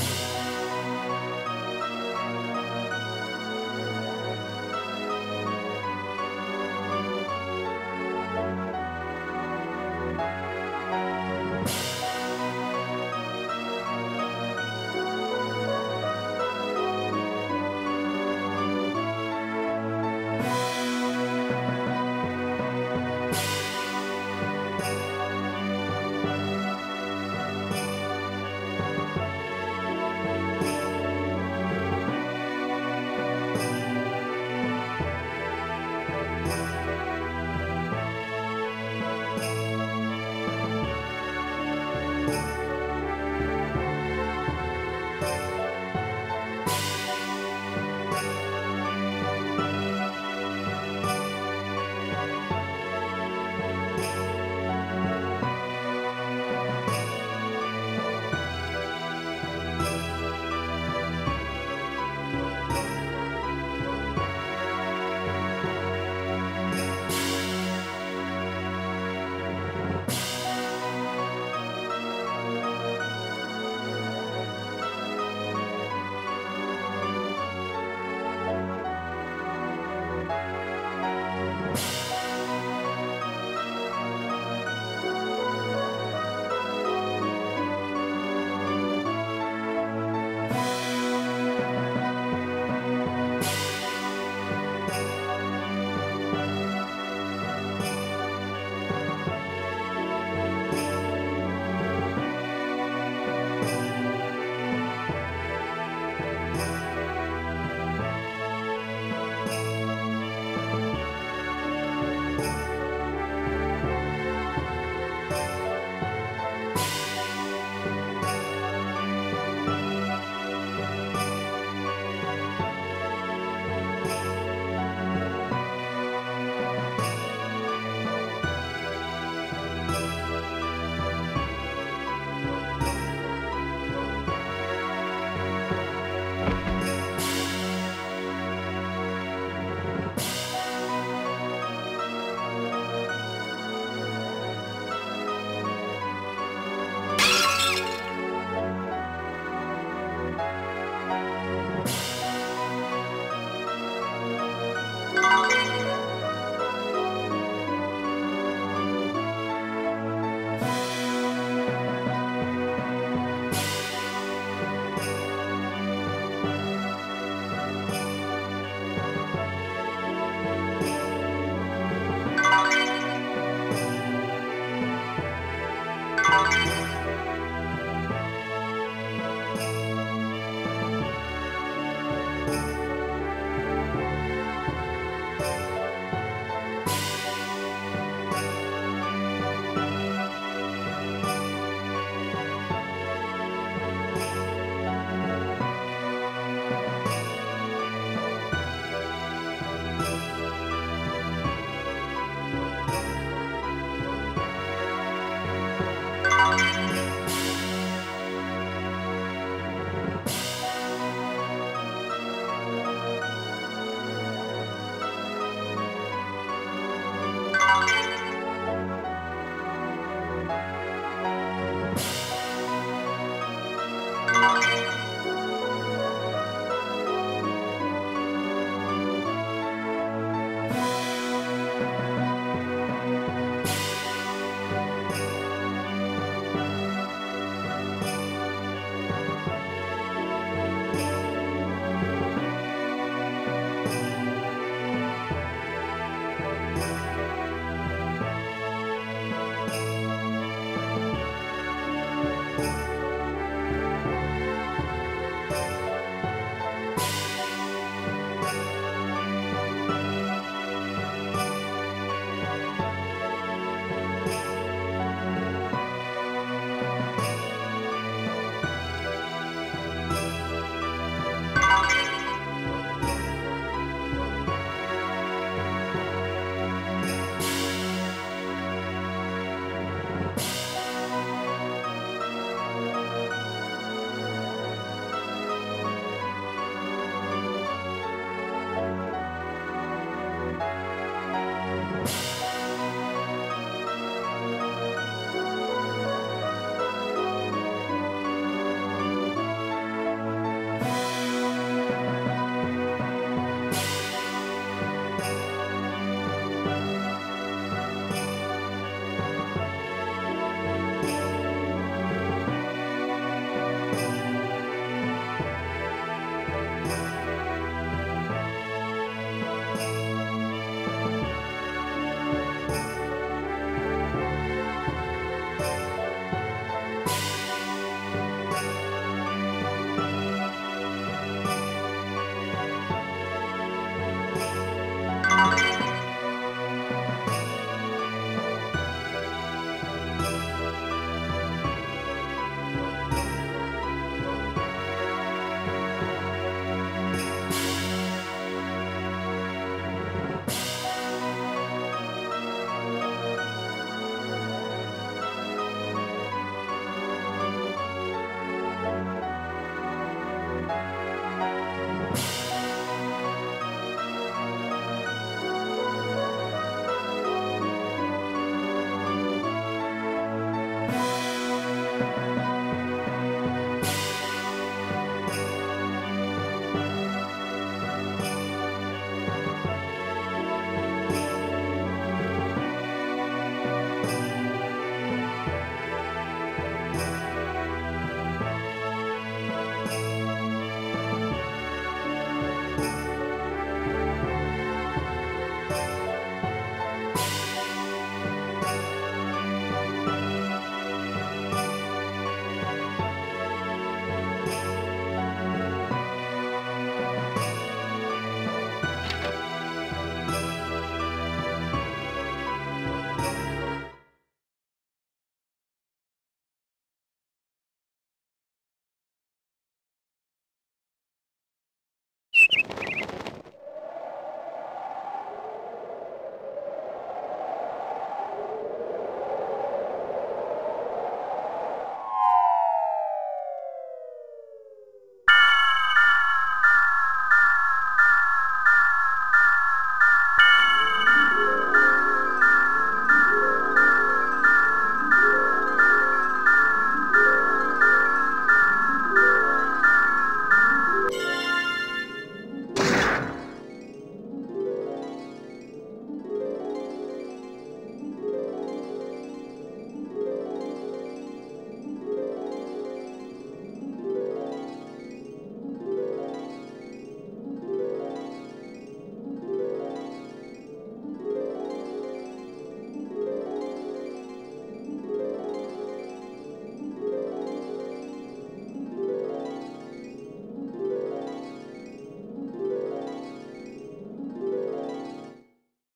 you